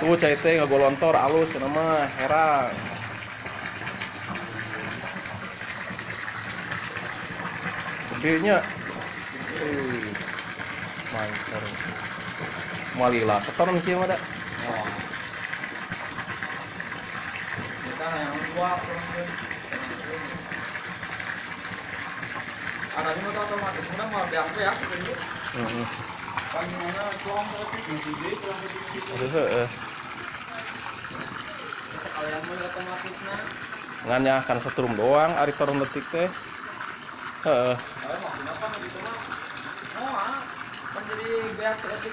bagus cai teh ngagolontor alus nama herang gedenya eh mantap malila seton kieu mah da kita yang dua ada ini motor otomatis mana mau biasa ya ini heeh kan mana tuang otomatis di sini tuang otomatis aduh heeh kalian mau otomatisnya. Ngan nya kan setrum doang ari turun detik teh. Heeh. Ah. kan jadi biasa jadi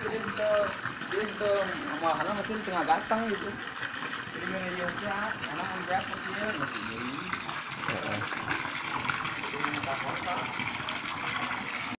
jadi mesin tengah ganteng gitu. Jadi anak biasa mesinnya ini.